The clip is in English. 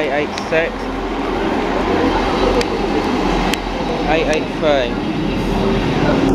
886 Eight eight five.